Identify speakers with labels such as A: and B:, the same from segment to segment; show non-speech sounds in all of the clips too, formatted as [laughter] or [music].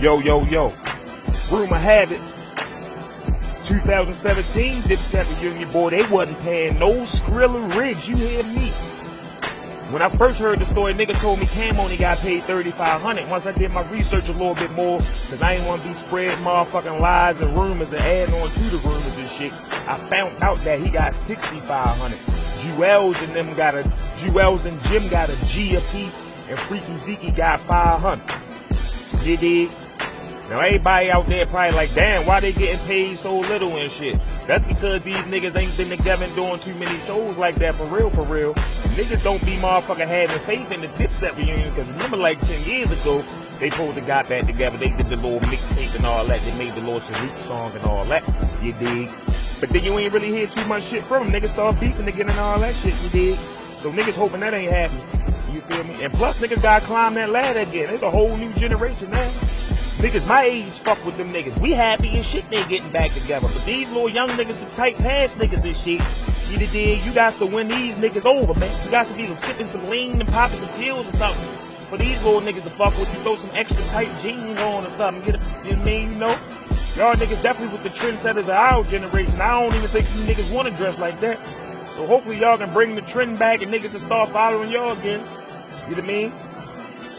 A: Yo, yo, yo. Rumor have it. 2017 Dipset reunion, boy, they wasn't paying no Skrilla rigs. You hear me? When I first heard the story, nigga told me Cam only got paid 3500 Once I did my research a little bit more, because I ain't want to be spreading motherfucking lies and rumors and adding on to the rumors and shit, I found out that he got 6500 Juelz and them got a, Juelz and Jim got a G a piece, and Freaky Zeke got 500 You dig? Now everybody out there probably like, damn, why they getting paid so little and shit? That's because these niggas ain't been together doing too many shows like that for real, for real. And niggas don't be motherfucking having faith in the Dipset reunion because remember like 10 years ago, they supposed the got that together. They did the little mixtape and all that. They made the little salute songs and all that. You dig? But then you ain't really hear too much shit from them. Niggas start beefing again and all that shit. You dig? So niggas hoping that ain't happening. You feel me? And plus niggas gotta climb that ladder again. It's a whole new generation now. Niggas my age fuck with them niggas. We happy and shit they getting back together. But these little young niggas, the tight pants niggas and shit, you did, you got to win these niggas over, man. You got to be sipping some lean and popping some pills or something. For these little niggas to fuck with you, throw some extra tight jeans on or something. Get a, you know what I mean? You know? Y'all niggas definitely with the trendsetters of our generation. I don't even think you niggas want to dress like that. So hopefully y'all can bring the trend back and niggas can start following y'all again. You know what I mean?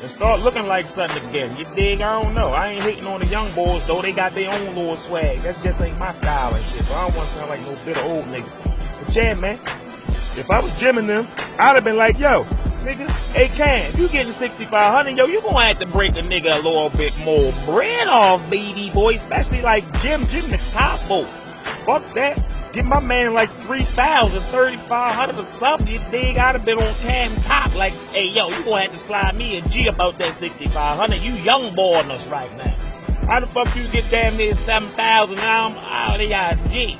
A: And start looking like something again. You dig? I don't know. I ain't hating on the young boys though. They got their own little swag. That just ain't my style and shit. So I don't want to sound like no bitter old nigga. But yeah, man. If I was and them, I'd have been like, yo, nigga, hey Cam, you getting 6500 yo, you gonna have to break a nigga a little bit more bread off, baby boy. Especially like Jim, Jim the capo. Fuck that. Give my man like 3,000, 3,500 or something. You dig? I'd have been on cam top like, hey, yo, you gonna have to slide me a G about that 6,500. You young boy on us right now. How the fuck you get damn near 7,000 now I'm out of G?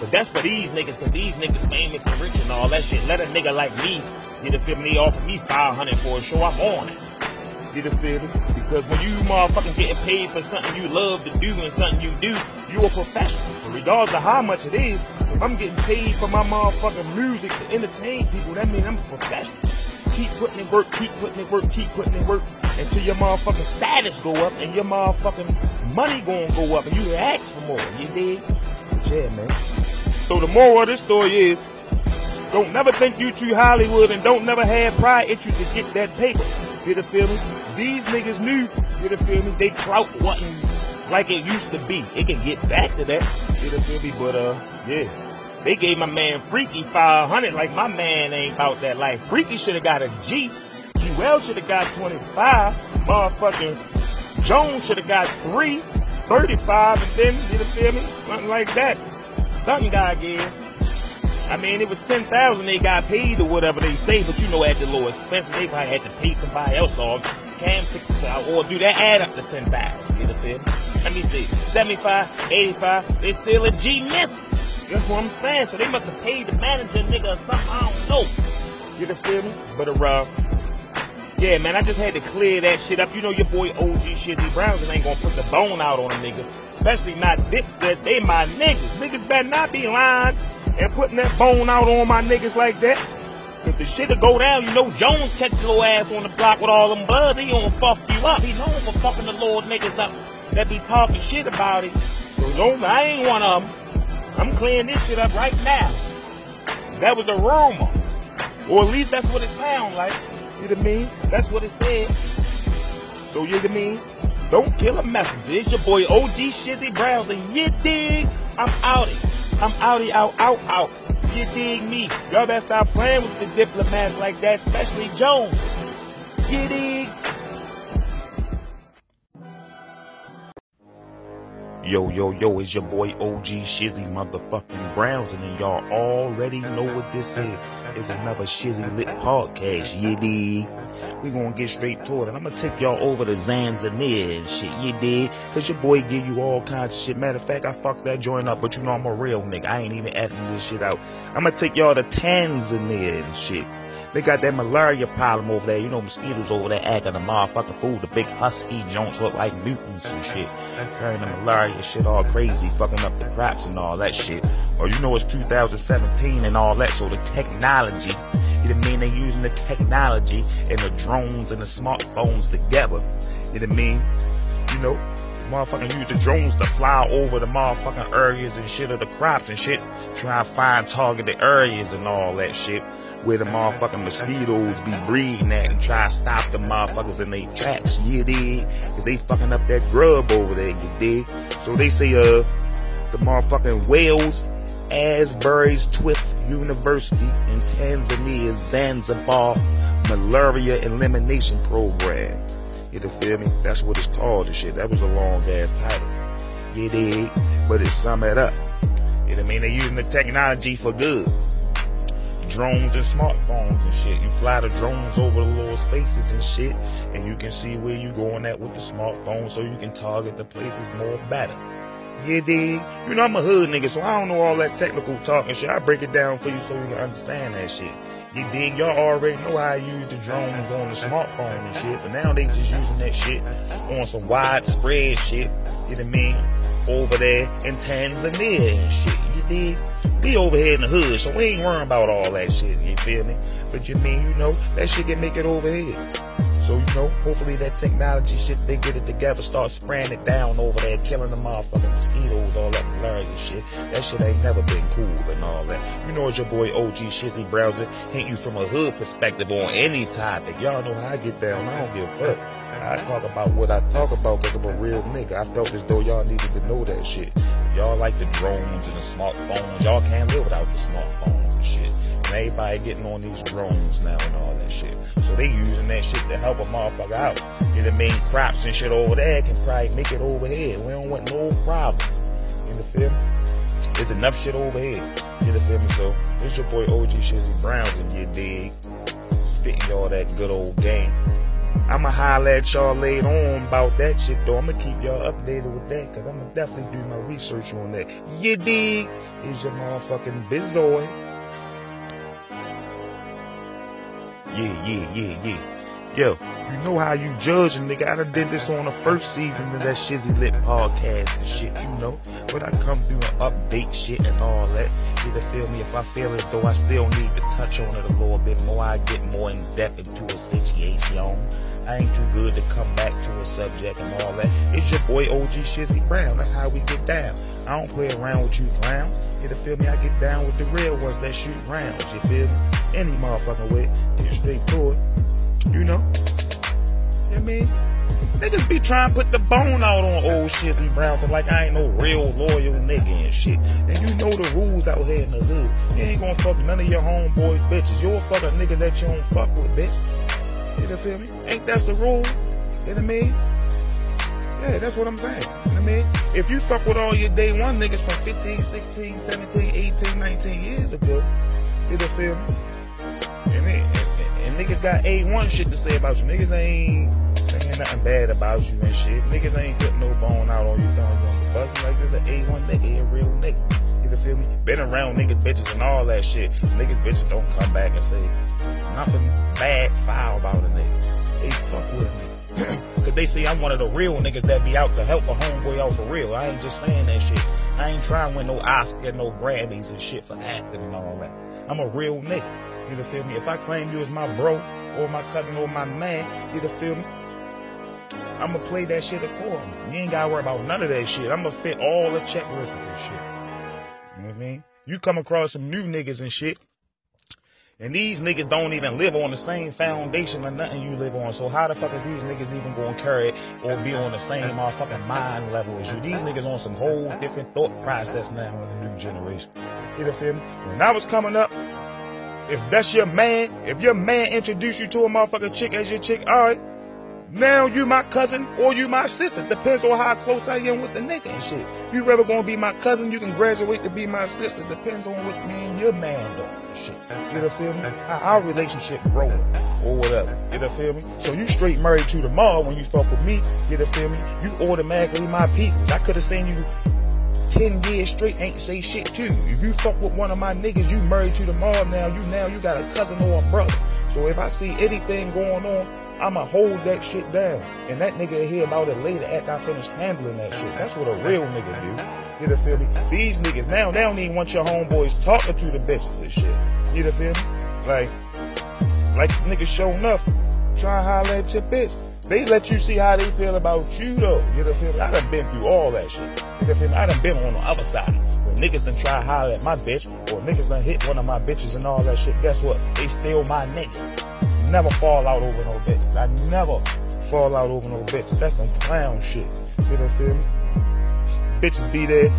A: But that's for these niggas, cause these niggas famous and rich and all that shit. Let a nigga like me, you know, feel me, offer me 500 for a show, I'm on it. You know, feel me? Because when you motherfucking getting paid for something you love to do and something you do, you a professional. Regardless of how much it is, if I'm getting paid for my motherfucking music to entertain people, that means I'm a professional. Keep putting in work, keep putting in work, keep putting in work until your motherfucking status go up and your motherfucking money gonna go up and you ask for more. You dig? Yeah, man. So the moral of this story is, don't never think you too Hollywood and don't never have pride issues to get that paper. You the feel me? These niggas knew, you the feel me? They clout wasn't like it used to be. It can get back to that. You the feel me? But uh, yeah. They gave my man Freaky 500 like my man ain't about that life. Freaky should have got a G. Jewel should have got 25. Motherfucking Jones should have got three. 35 and then, you feel me? Something like that. Something God gave. I mean, it was 10000 they got paid or whatever they say, but you know, at the low expenses, they probably had to pay somebody else off. Cam pickers out, or do that add up to 10000 You know feel me? Let me see. 75, 85, they still a G miss. That's what I'm saying. So they must have paid the manager nigga or something. I don't know. You know feel me? But uh, yeah, man, I just had to clear that shit up. You know your boy OG Shizzy Browns ain't gonna put the bone out on a nigga. Especially not Dipset. They my niggas. Niggas better not be lying and putting that bone out on my niggas like that. If the shit'll go down, you know Jones catch your ass on the block with all them bloods, he gonna fuck you up. He known for fucking the Lord niggas up that be talking shit about it. So don't, I ain't one of them. I'm clearing this shit up right now. That was a rumor. Or at least that's what it sound like. You know what I mean? That's what it said. So you know what I mean? Don't kill a messenger. It's your boy OG Shizzy Browns and you dig? I'm outie. I'm outie out, out, out. You dig me? Y'all better stop playing with the diplomats like that, especially Jones. You dig? Yo, yo, yo, it's your boy OG Shizzy motherfucking Browns, and then y'all already know what this is. It's another Shizzy Lit podcast, you dig? We gonna get straight to it, and I'm gonna take y'all over to Zanzibar and shit, you dig? Cause your boy give you all kinds of shit. Matter of fact, I fucked that joint up, but you know I'm a real nigga. I ain't even editing this shit out. I'm gonna take y'all to Tanzania and shit. They got that malaria problem over there. You know, mosquitoes over there acting the motherfucking fool. The big husky joints look like mutants and shit. Carrying the malaria shit all crazy, fucking up the crops and all that shit. Or you know it's 2017 and all that, so the technology You know what I mean? They using the technology and the drones and the smartphones together. You know mean? You know, motherfucking use the drones to fly over the motherfucking areas and shit of the crops and shit. Try to find targeted areas and all that shit where the motherfucking mosquitoes be breeding at and try to stop the motherfuckers in their tracks. You dig? Cause they fucking up that grub over there, you dig? So they say, uh, the motherfucking Wales Asbury's Twift University in Tanzania, Zanzibar Malaria Elimination Program. You feel me? That's what it's called and shit. That was a long ass title. You dig? But it sum it up. You know what I mean? They're using the technology for good drones and smartphones and shit. You fly the drones over the little spaces and shit, and you can see where you're going at with the smartphone so you can target the places more better. Yeah, dig? You know, I'm a hood nigga, so I don't know all that technical talk and shit. I break it down for you so you can understand that shit. You dig? Y'all already know how I use the drones on the smartphone and shit, but now they just using that shit on some widespread shit, you know what I mean? Over there in Tanzania and shit, you dig? We over here in the hood, so we ain't worrying about all that shit, you feel me? But you mean, you know, that shit can make it over here. So, you know, hopefully that technology shit, they get it together, start spraying it down over there, killing the motherfucking mosquitoes, all that malaria shit. That shit ain't never been cool and all that. You know it's your boy OG Shizzy Browser, hit you from a hood perspective on any topic. Y'all know how I get down, I don't give a fuck. I talk about what I talk about because I'm a real nigga. I felt as though y'all needed to know that shit. Y'all like the drones and the smartphones. Y'all can't live without the. And everybody getting on these drones now and all that shit. So they using that shit to help a motherfucker out. You know what mean? Crops and shit over there can probably make it over here. We don't want no problems. You know feel me? There's enough shit over here. You know feel me? So it's your boy OG Shizzy Browns and you dig. Spitting all that good old game. I'ma holler at y'all later on about that shit though. I'ma keep y'all updated with that because I'ma definitely do my research on that. You dig? Is your motherfucking bizoy. Yeah, yeah, yeah, yeah. Yo, you know how you judge a nigga. I done did this on the first season of that Shizzy Lit podcast and shit, you know. But I come through and update shit and all that. You feel me? If I feel it, though I still need to touch on it a little bit more, I get more in depth into a situation. I ain't too good to come back to a subject and all that. It's your boy OG Shizzy Brown. That's how we get down. I don't play around with you clowns. You feel me? I get down with the real ones that shoot rounds. You feel me? Any motherfucking way. Get straight to it. You know? I mean? Niggas be trying to put the bone out on old Browns and like I ain't no real loyal nigga and shit. And you know the rules out here in the hood. You ain't gonna fuck none of your homeboys bitches. You'll fuck a nigga that you don't fuck with, bitch. You feel me? Ain't that's the rule? You know what I mean? Yeah, that's what I'm saying. You know what I mean? If you fuck with all your day one niggas from 15, 16, 17, 18, 19 years ago, you know feel me? Niggas got A1 shit to say about you. Niggas ain't saying nothing bad about you and shit. Niggas ain't putting no bone out on you, throwing you on the bus. Like this an A1 nigga, a real nigga. You feel me? Been around niggas, bitches, and all that shit. Niggas, bitches don't come back and say nothing bad, foul about a nigga. They fuck with me. [clears throat] Cause they say I'm one of the real niggas that be out to help a homeboy out for real. I ain't just saying that shit. I ain't trying to win no Oscar, no Grammys and shit for acting and all that. I'm a real nigga. You feel me? If I claim you as my bro or my cousin or my man, you feel me? I'ma play that shit accordingly. You ain't gotta worry about none of that shit. I'ma fit all the checklists and shit. You know what I mean? You come across some new niggas and shit, and these niggas don't even live on the same foundation or nothing you live on. So how the fuck are these niggas even gonna carry or be on the same motherfucking mind level as you? These niggas on some whole different thought process now in the new generation. You feel me? When I was coming up, if that's your man, if your man introduced you to a motherfucking chick as your chick, alright. Now you my cousin or you my sister. Depends on how close I am with the nigga and shit. You ever gonna be my cousin, you can graduate to be my sister. Depends on what me and your man doing and shit. You know feel me? How our relationship growing or whatever. You know feel me? So you straight married to the mall when you fuck with me. You know feel me? You automatically my people. I could have seen you 10 years straight ain't say shit to you. If you fuck with one of my niggas, you married to the mall now, you now you got a cousin or a brother. So if I see anything going on, I'ma hold that shit down. And that nigga hear about it later after I finish handling that shit. That's what a real nigga do. You know feel me? These niggas now, they don't even want your homeboys talking to the bitches and shit. You know feel me? Like,
B: like niggas show enough, try and holler at your bitch. They let you see how they feel about you though. You know what I done been through all that shit. You know what I done been on the other side. Niggas done try holler at my bitch, or niggas done hit one of my bitches and all that shit, guess what? They still my niggas. Never fall out over no bitches. I never fall out over no bitches. That's some clown shit. You know what I mean? Bitches be there,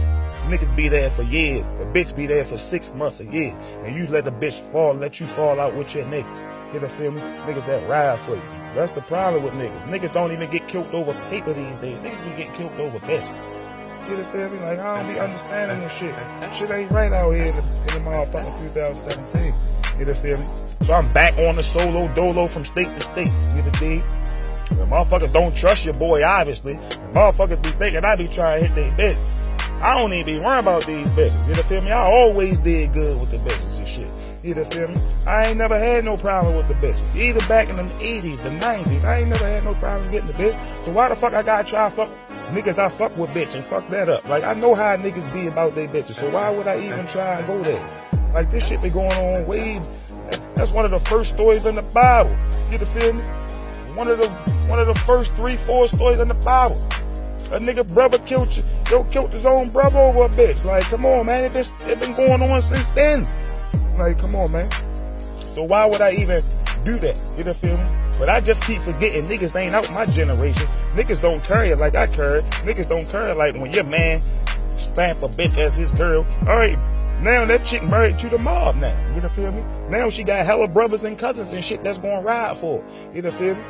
B: niggas be there for years. A bitch be there for six months, a year. And you let the bitch fall, let you fall out with your niggas. You know feel me? Niggas that ride for you. That's the problem with niggas. Niggas don't even get killed over paper these days. Niggas be getting killed over bitch. You know feel me? Like, I don't be understanding this shit. Shit ain't right out here in the, in the motherfucking 2017. You know feel me? So I'm back on the solo dolo from state to state. You know dig? The motherfuckers don't trust your boy, obviously. The motherfuckers be thinking I be trying to hit their bitch. I don't even be worrying about these bitches. You know feel me? I always did good with the bitches and shit. You know feel me? I ain't never had no problem with the bitches. Either back in the 80s, the 90s, I ain't never had no problem getting the bitch. So why the fuck I gotta try fuck niggas I fuck with bitch and fuck that up? Like I know how niggas be about their bitches. So why would I even try and go there? Like this shit been going on way. That's one of the first stories in the Bible. You feel me? One of the one of the first three, four stories in the Bible. A nigga brother killed you, yo killed his own brother over a bitch. Like, come on, man, it been, it been going on since then. Like, come on, man. So why would I even do that? You know feel me? But I just keep forgetting niggas ain't out my generation. Niggas don't carry it like I carry. Niggas don't carry it like when your man stamp a bitch as his girl. All right, now that chick married to the mob now. You know feel me? Now she got hella brothers and cousins and shit that's going to ride for. You know feel me?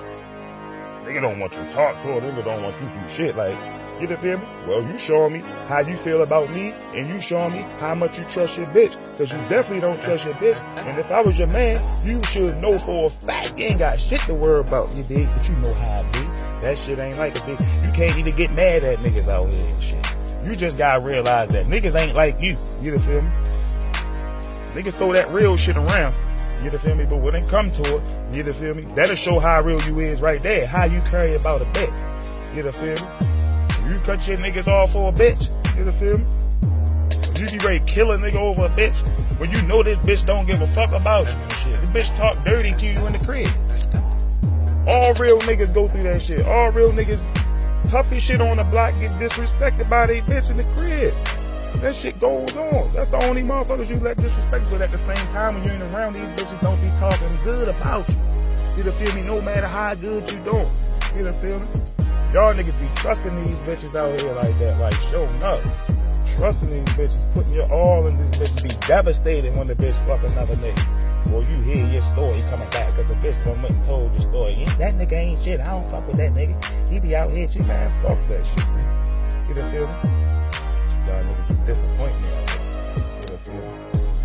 B: Nigga don't want you to talk to her. Nigga don't want you to do shit like, you know feel me? Well, you showing me how you feel about me, and you showing me how much you trust your bitch. Cause you definitely don't trust your bitch. And if I was your man, you should know for a fact you ain't got shit to worry about, you dig? But you know how I be. That shit ain't like a big. You can't even get mad at niggas out here and shit. You just gotta realize that niggas ain't like you. You know feel me? Niggas throw that real shit around. You feel me? But when it come to it, you feel me? That'll show how real you is right there. How you carry about a bitch. You feel me? You cut your niggas off for a bitch. You feel me? You be ready to kill a nigga over a bitch when you know this bitch don't give a fuck about you shit. The bitch talk dirty to you in the crib. All real niggas go through that shit. All real niggas tough as shit on the block get disrespected by they bitch in the crib. That shit goes on. That's the only motherfuckers you let disrespect. But at the same time, when you ain't around, these bitches don't be talking good about you. You know, feel me? No matter how good you doing. You know, feel me? Y'all niggas be trusting these bitches out here like that, like showing up. Trusting these bitches, putting your all in these bitches, be devastated when the bitch fuck another nigga. Well, you hear your story coming back because the bitch done went and told your story. That nigga ain't shit. I don't fuck with that nigga. He be out here, too, man. Fuck that shit, man. You know, feel me? Y'all niggas is disappointing You feel me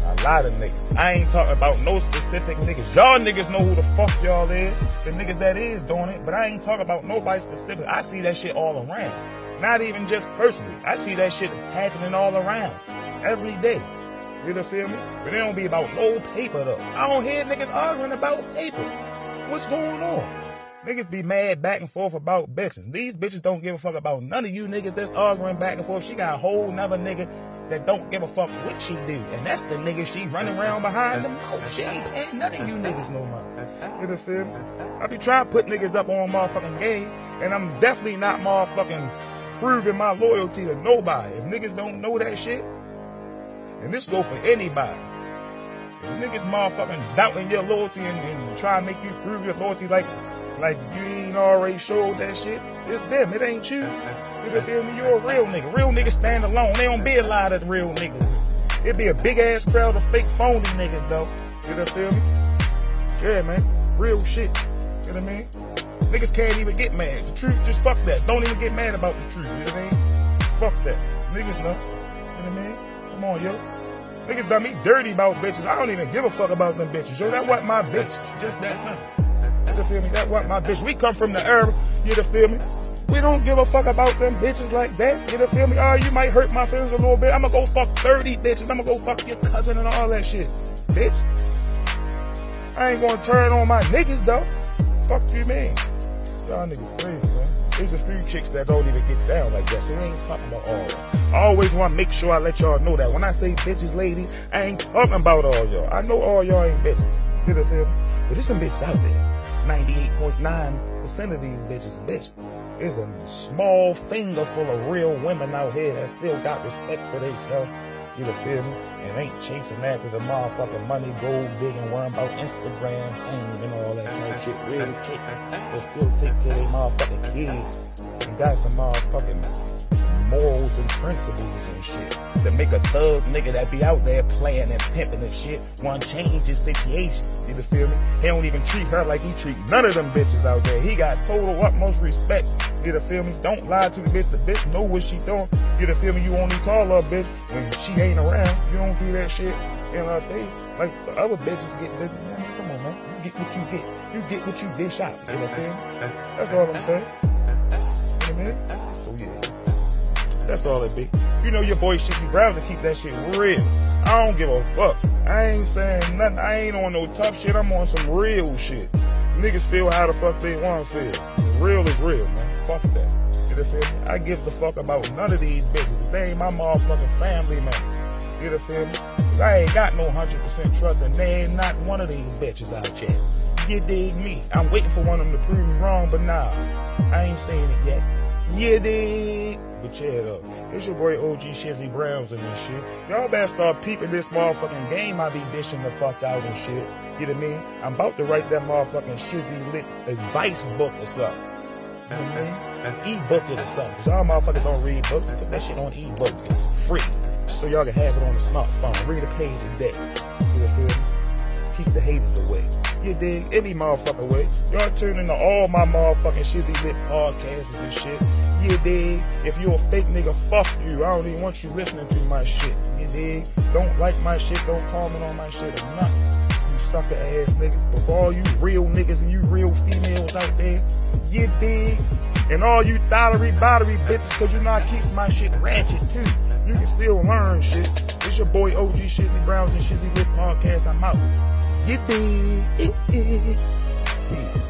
B: A lot of niggas. I ain't talking about no specific niggas. Y'all niggas know who the fuck y'all is. The niggas that is doing it. But I ain't talking about nobody specific. I see that shit all around. Not even just personally. I see that shit happening all around. Every day. You know feel me? But it don't be about no paper though. I don't hear niggas arguing about paper. What's going on? Niggas be mad back and forth about bitches. These bitches don't give a fuck about none of you niggas that's arguing back and forth. She got a whole nother nigga that don't give a fuck what she do. And that's the nigga she running around behind the mouth. She ain't paying none of you niggas no mind. You know feel me? I be trying to put niggas up on motherfucking game, and I'm definitely not motherfucking proving my loyalty to nobody. If niggas don't know that shit, and this go for anybody. If niggas motherfucking doubting your loyalty and, and try to make you prove your loyalty like like you ain't already showed that shit. It's them. It ain't you. You feel me? You're a real nigga. Real niggas stand alone. They don't be a lot of real niggas. It be a big ass crowd of fake phony niggas though. You feel me? Yeah, man. Real shit. You know what I mean? Niggas can't even get mad. The truth, just fuck that. Don't even get mad about the truth. You know what I mean? Fuck that. Niggas know. You know what I mean? Come on, yo. Niggas done me dirty about bitches. I don't even give a fuck about them bitches. Yo, that what my bitch. It's just that simple. You feel me? That what my bitch. We come from the herb. You feel me? We don't give a fuck about them bitches like that. You feel me? Oh, you might hurt my feelings a little bit. I'ma go fuck 30 bitches. I'ma go fuck your cousin and all that shit. Bitch. I ain't gonna turn on my niggas though. Fuck you, man. Y'all niggas crazy. There's a few chicks that don't even get down like that, so we ain't talking about all that. I always want to make sure I let y'all know that. When I say bitches, lady, I ain't talking about all y'all. I know all y'all ain't bitches. You feel me? But there's some bitches out there. 98.9% of these bitches is bitches. There's a small finger full of real women out here that still got respect for themselves. You know, feel me? And ain't chasing after the motherfucking money, gold digging, worrying about Instagram fame and all that kind of shit. Real chick that still take care of their motherfucking kids and got some motherfucking morals and principles and shit. To make a thug nigga that be out there playing and pimping and shit want to change his situation. You feel me? He don't even treat her like he treat none of them bitches out there. He got total utmost respect. You feel me? Don't lie to the bitch. The bitch know what she doing. You feel me? You only call her bitch when she ain't around. You don't do that shit in her face. Like the other bitches get, man, come on, man. You get what you get. You get what you dish out. You know what I'm saying? That's all I'm saying. What I mean? That's all it be. You know your boy Shizzy Brown to keep that shit real. I don't give a fuck. I ain't saying nothing. I ain't on no tough shit. I'm on some real shit. Niggas feel how the fuck they want to feel. Real is real, man. Fuck that. You feel me? I give the fuck about none of these bitches. They ain't my motherfucking family, man. You feel me? I ain't got no 100% trust and they ain't not one of these bitches out here. You dig me? I'm waiting for one of them to prove me wrong, but nah, I ain't saying it yet. You dig? But yeah, though, it's your boy OG Shizzy Browns and this shit. Y'all better start peeping this motherfucking game I be dishing the fuck out and shit. You know what I mean? I'm about to write that motherfucking Shizzy lit advice book or something. You know what I mean? An e-book it or something. Cause y'all motherfuckers don't read books. Put that shit on e-book. Free. So y'all can have it on the smartphone. Read a page a day. You feel me? Keep the haters away. You dig? Any motherfucking way. Y'all tune into all my motherfucking shizzy lit podcasts and shit. You dig? If you a fake nigga, fuck you. I don't even want you listening to my shit. You dig? Don't like my shit. Don't comment on my shit or nothing. You sucker ass niggas. But all you real niggas and you real females out there, you dig? And all you dollary battery bitches, cause you I keeps my shit ratchet too. You can still learn shit. It's your boy OG Shizzy Browns and Shizzy Lit Podcast. I'm out. Get Yippee!